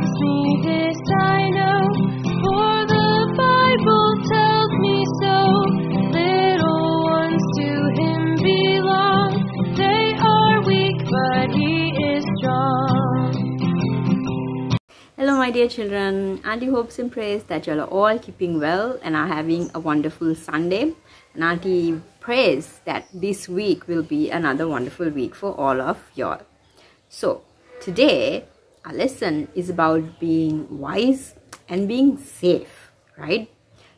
this I know. For the Bible tells me so. Little ones to him. They are weak, but he is strong. Hello, my dear children. Auntie hopes and prays that y'all are all keeping well and are having a wonderful Sunday. And Auntie prays that this week will be another wonderful week for all of y'all. So, today our lesson is about being wise and being safe, right?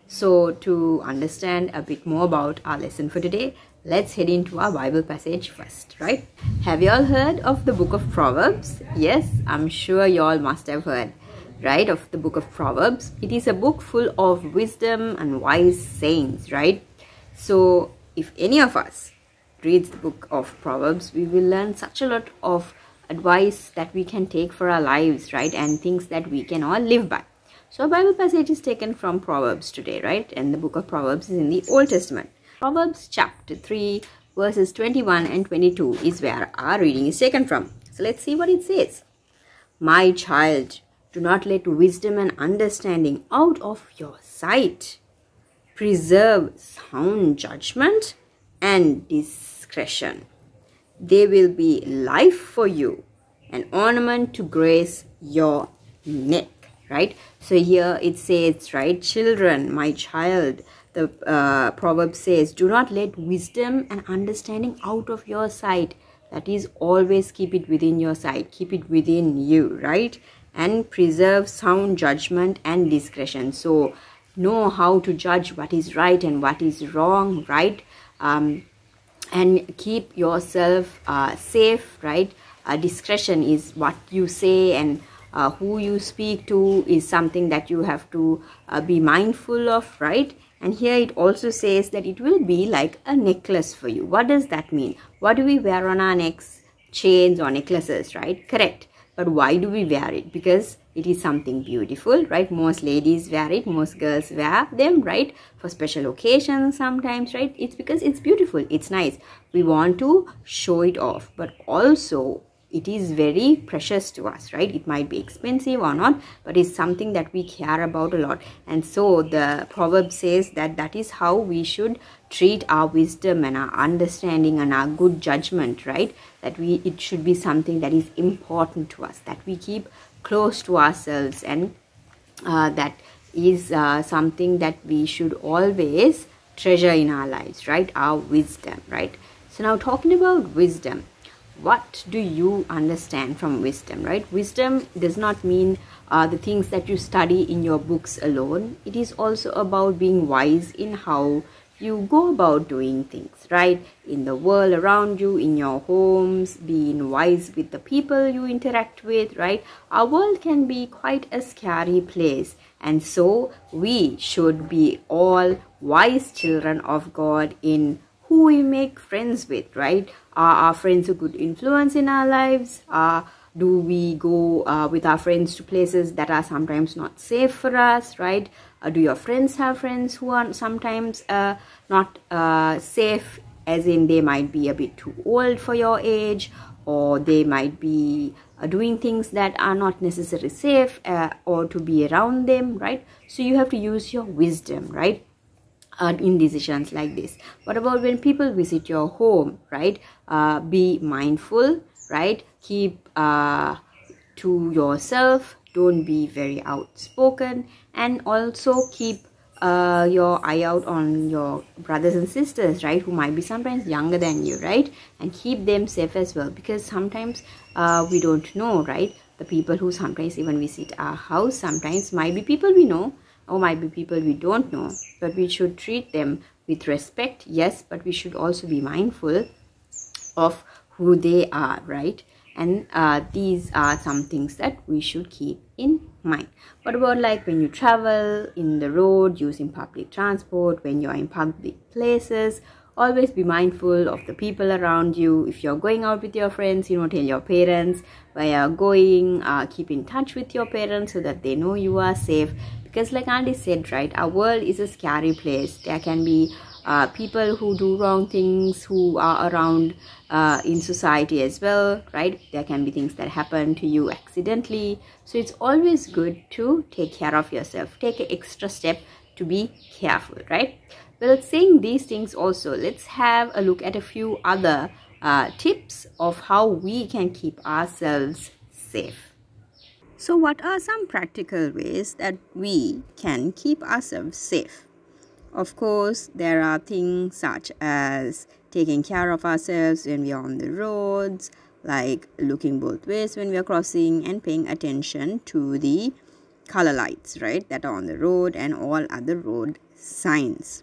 So, to understand a bit more about our lesson for today, let's head into our Bible passage first, right? Have you all heard of the book of Proverbs? Yes, I'm sure you all must have heard, right? Of the book of Proverbs. It is a book full of wisdom and wise sayings, right? So, if any of us reads the book of Proverbs, we will learn such a lot of advice that we can take for our lives, right? And things that we can all live by. So, a Bible passage is taken from Proverbs today, right? And the book of Proverbs is in the Old Testament. Proverbs chapter 3, verses 21 and 22 is where our reading is taken from. So, let's see what it says. My child, do not let wisdom and understanding out of your sight. Preserve sound judgment and discretion. They will be life for you, an ornament to grace your neck. Right? So here it says, right, children, my child, the uh, proverb says, do not let wisdom and understanding out of your sight. That is, always keep it within your sight, keep it within you, right? And preserve sound judgment and discretion. So, know how to judge what is right and what is wrong, right? Um, and keep yourself uh, safe, right? Uh, discretion is what you say and uh, who you speak to is something that you have to uh, be mindful of, right? And here it also says that it will be like a necklace for you. What does that mean? What do we wear on our necks? Chains or necklaces, right? Correct. But why do we wear it? Because it is something beautiful, right? Most ladies wear it, most girls wear them, right? For special occasions sometimes, right? It's because it's beautiful, it's nice. We want to show it off, but also it is very precious to us right it might be expensive or not but it's something that we care about a lot and so the proverb says that that is how we should treat our wisdom and our understanding and our good judgment right? That we it should be something that is important to us that we keep close to ourselves and uh, that is uh, something that we should always treasure in our lives right? Our wisdom right? So now talking about wisdom what do you understand from wisdom right? Wisdom does not mean uh, the things that you study in your books alone. It is also about being wise in how you go about doing things right in the world around you in your homes being wise with the people you interact with right our world can be quite a scary place and so we should be all wise children of god in who we make friends with, right? Are our friends a good influence in our lives? Uh, do we go uh, with our friends to places that are sometimes not safe for us, right? Uh, do your friends have friends who are sometimes uh, not uh, safe, as in they might be a bit too old for your age, or they might be doing things that are not necessarily safe uh, or to be around them, right? So you have to use your wisdom, right? uh, in decisions like this what about when people visit your home right uh, be mindful right keep to yourself don't be very outspoken and also keep uh, your eye out on your brothers and sisters right who might be sometimes younger than you right? And keep them safe as well because sometimes uh, we don't know right? The people who sometimes even visit our house sometimes might be people we know or might be people we don't know but we should treat them with respect yes but we should also be mindful of who they are right and uh, these are some things that we should keep in mind. What about like when you travel in the road using public transport when you're in public places always be mindful of the people around you. If you're going out with your friends you know tell your parents. Where you're going uh, keep in touch with your parents so that they know you are safe. Because like Auntie said right our world is a scary place. There can be uh, people who do wrong things who are around uh, in society as well right? There can be things that happen to you accidentally. So it's always good to take care of yourself. Take an extra step to be careful right? Well saying these things also let's have a look at a few other uh, tips of how we can keep ourselves safe. So what are some practical ways that we can keep ourselves safe of course, there are things such as taking care of ourselves when we are on the roads, like looking both ways when we are crossing and paying attention to the color lights, right, that are on the road and all other road signs,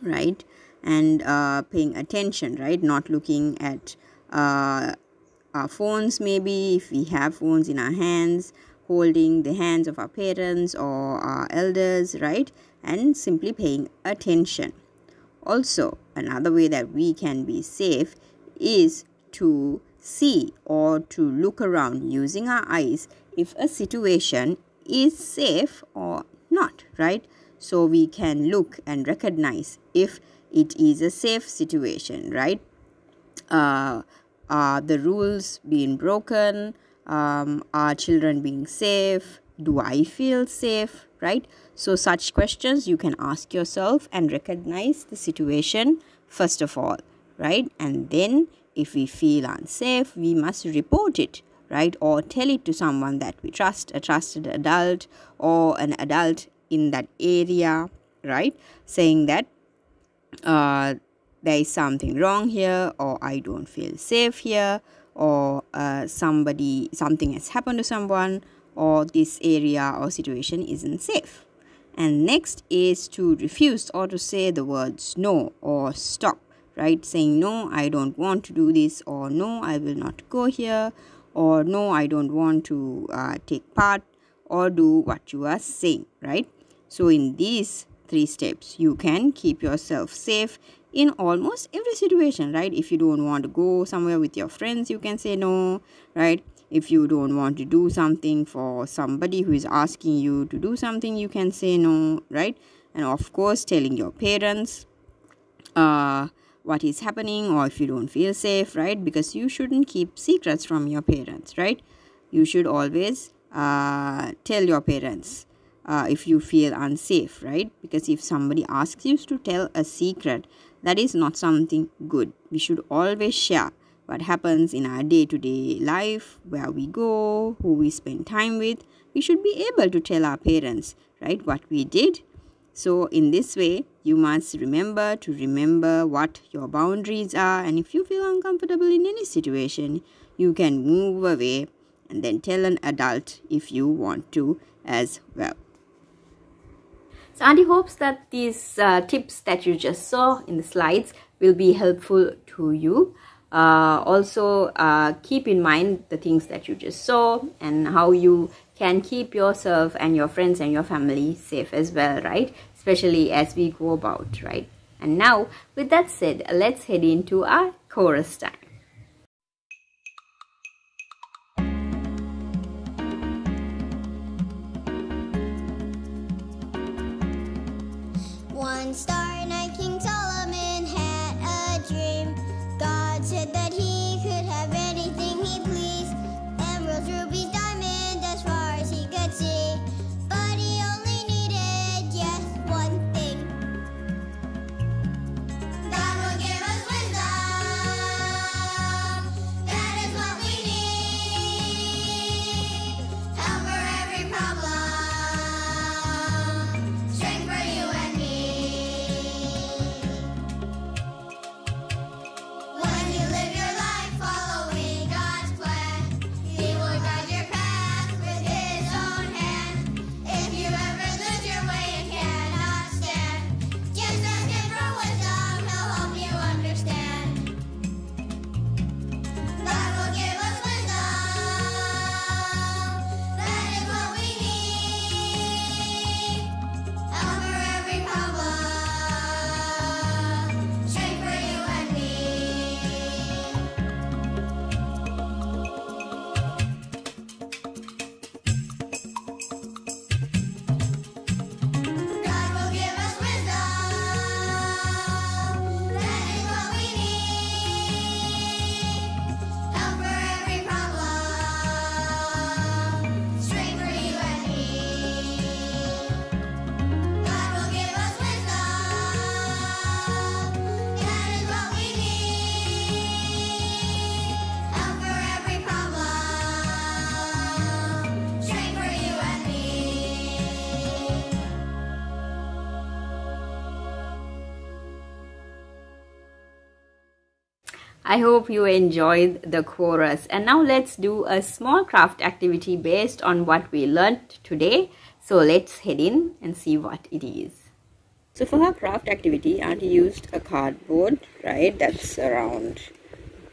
right, and uh, paying attention, right, not looking at uh, our phones, maybe if we have phones in our hands, holding the hands of our parents or our elders, right, and simply paying attention. Also, another way that we can be safe is to see or to look around using our eyes if a situation is safe or not, right? So we can look and recognize if it is a safe situation, right? Uh, are the rules being broken? Um, are children being safe? Do I feel safe? Right? So, such questions you can ask yourself and recognize the situation first of all, right? And then, if we feel unsafe, we must report it, right? Or tell it to someone that we trust, a trusted adult or an adult in that area, right? Saying that uh, there is something wrong here, or I don't feel safe here, or uh, somebody, something has happened to someone, or this area or situation isn't safe. And next is to refuse or to say the words no or stop right? Saying no i don't want to do this or no i will not go here or no i don't want to uh, take part or do what you are saying right? So in these three steps you can keep yourself safe in almost every situation right? If you don't want to go somewhere with your friends you can say no right if you don't want to do something for somebody who is asking you to do something you can say no right? And of course telling your parents uh, what is happening or if you don't feel safe right? Because you shouldn't keep secrets from your parents right? You should always uh, tell your parents uh, if you feel unsafe right? Because if somebody asks you to tell a secret that is not something good. We should always share what happens in our day to day life, where we go, who we spend time with. We should be able to tell our parents, right, what we did. So, in this way, you must remember to remember what your boundaries are, and if you feel uncomfortable in any situation, you can move away and then tell an adult if you want to as well. So, Auntie hopes that these uh, tips that you just saw in the slides will be helpful to you uh, also uh, keep in mind the things that you just saw and how you can keep yourself and your friends and your family safe as well right? Especially as we go about right? And now with that said let's head into our chorus time. One star I hope you enjoyed the chorus. And now let's do a small craft activity based on what we learned today. So let's head in and see what it is. So for her craft activity, Auntie used a cardboard, right? That's around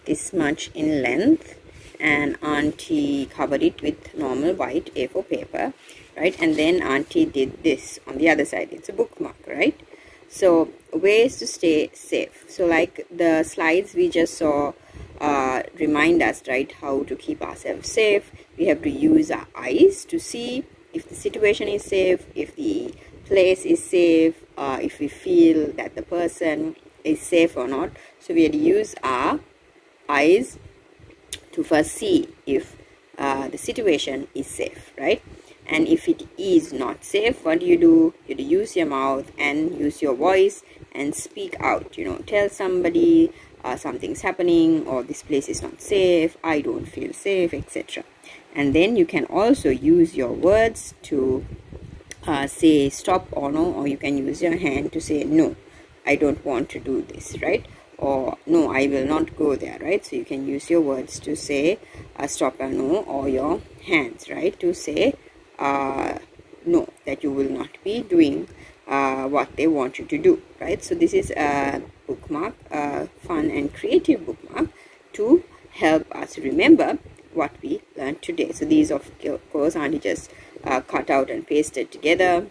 this much in length and auntie covered it with normal white A4 paper right and then auntie did this on the other side it's a bookmark right so ways to stay safe. So like the slides we just saw uh, remind us right how to keep ourselves safe. We have to use our eyes to see if the situation is safe if the place is safe uh, if we feel that the person is safe or not. So we have to use our eyes to first see if uh, the situation is safe, right? And if it is not safe, what do you do? You do use your mouth and use your voice and speak out. You know, tell somebody uh, something's happening or this place is not safe, I don't feel safe, etc. And then you can also use your words to uh, say stop or no, or you can use your hand to say no, I don't want to do this, right? or no I will not go there right so you can use your words to say uh, stop or no or your hands right to say uh, no that you will not be doing uh, what they want you to do right so this is a bookmark a fun and creative bookmark to help us remember what we learned today so these of course aren't just uh, cut out and pasted together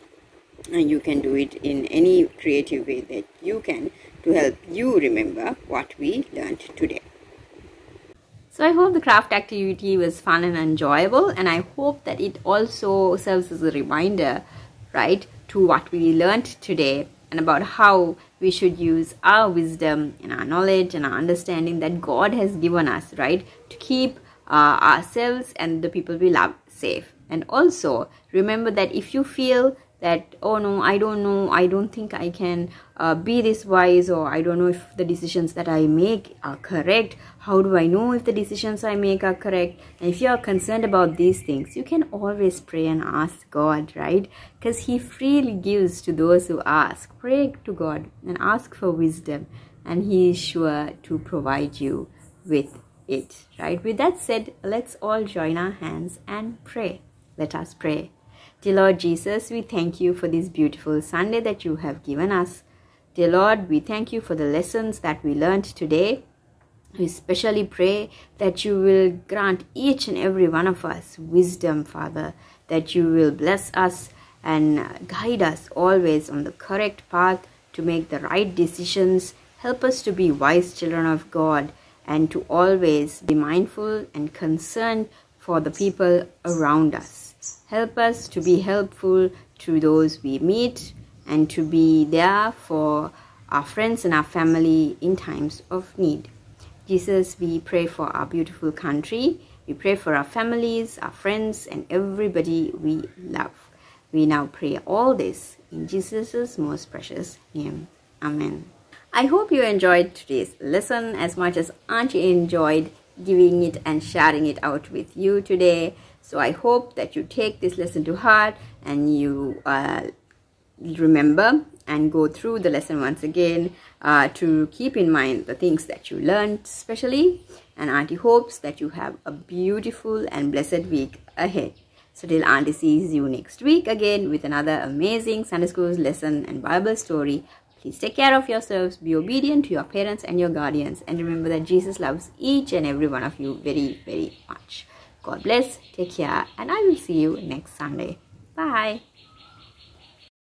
and you can do it in any creative way that you can to help you remember what we learned today. So I hope the craft activity was fun and enjoyable and I hope that it also serves as a reminder, right, to what we learned today and about how we should use our wisdom and our knowledge and our understanding that God has given us, right, to keep uh, ourselves and the people we love safe. And also remember that if you feel that oh no i don't know. I don't think i can uh, be this wise or i don't know if the decisions that i make are correct. How do i know if the decisions i make are correct? And if you are concerned about these things you can always pray and ask god right? Because he freely gives to those who ask. Pray to god and ask for wisdom and he is sure to provide you with it right? With that said let's all join our hands and pray. Let us pray Dear Lord Jesus, we thank you for this beautiful Sunday that you have given us. Dear Lord, we thank you for the lessons that we learned today. We especially pray that you will grant each and every one of us wisdom, Father, that you will bless us and guide us always on the correct path to make the right decisions. Help us to be wise children of God and to always be mindful and concerned for the people around us. Help us to be helpful to those we meet and to be there for our friends and our family in times of need. Jesus, we pray for our beautiful country. We pray for our families, our friends, and everybody we love. We now pray all this in Jesus' most precious name. Amen. I hope you enjoyed today's lesson as much as Auntie enjoyed giving it and sharing it out with you today. So I hope that you take this lesson to heart and you uh, remember and go through the lesson once again uh, to keep in mind the things that you learned especially and auntie hopes that you have a beautiful and blessed week ahead so till auntie sees you next week again with another amazing sunday school lesson and bible story please take care of yourselves. Be obedient to your parents and your guardians. And remember that jesus loves each and every one of you very very much. God bless, take care, and I will see you next Sunday. Bye.